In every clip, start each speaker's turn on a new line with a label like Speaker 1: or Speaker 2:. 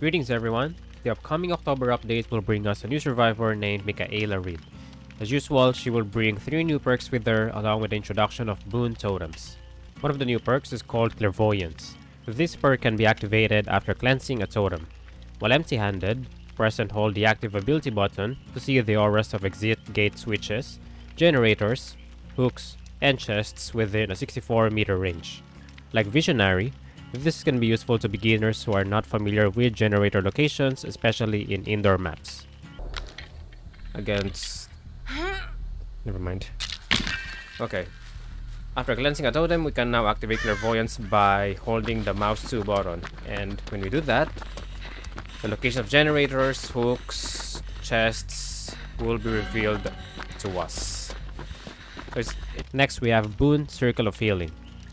Speaker 1: Greetings everyone. The upcoming October update will bring us a new survivor named Mikaela Reid. As usual, she will bring 3 new perks with her along with the introduction of boon totems. One of the new perks is called Clairvoyance. This perk can be activated after cleansing a totem. While empty-handed, press and hold the active ability button to see the auras of exit gate switches, generators, hooks, and chests within a 64 meter range. Like Visionary, this can be useful to beginners who are not familiar with generator locations, especially in indoor maps. Against... Never mind. Okay. After cleansing a totem, we can now activate Clairvoyance by holding the mouse 2 button. And when we do that, the location of generators, hooks, chests will be revealed to us. Next we have Boon Circle of Healing.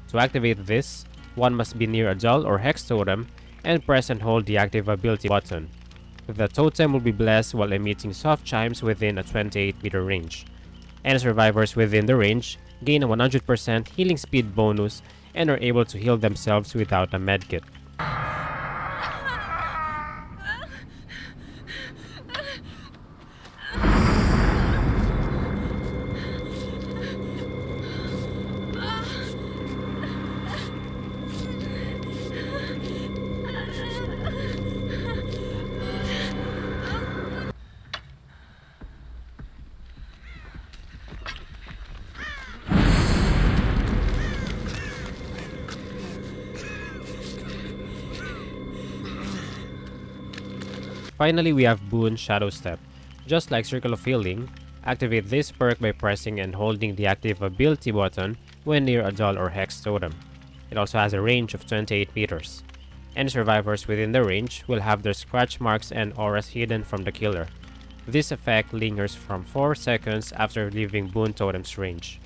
Speaker 1: To activate this, one must be near a Dull or Hex totem and press and hold the active ability button. The totem will be blessed while emitting soft chimes within a 28 meter range. And survivors within the range gain a 100% healing speed bonus and are able to heal themselves without a medkit. Finally, we have Boon Shadow Step. Just like Circle of Healing, activate this perk by pressing and holding the active ability button when near a Dull or Hex totem. It also has a range of 28 meters. Any survivors within the range will have their scratch marks and auras hidden from the killer. This effect lingers from 4 seconds after leaving Boon Totem's range.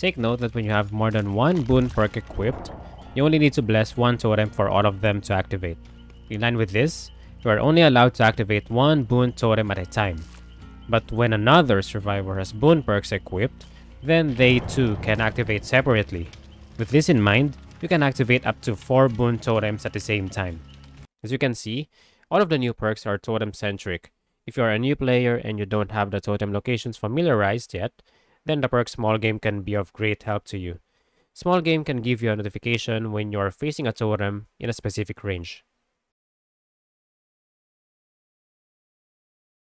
Speaker 1: Take note that when you have more than one boon perk equipped, you only need to bless one totem for all of them to activate. In line with this, you are only allowed to activate one boon totem at a time. But when another survivor has boon perks equipped, then they too can activate separately. With this in mind, you can activate up to 4 boon totems at the same time. As you can see, all of the new perks are totem centric. If you are a new player and you don't have the totem locations familiarized yet, then the perk Small Game can be of great help to you. Small Game can give you a notification when you are facing a totem in a specific range.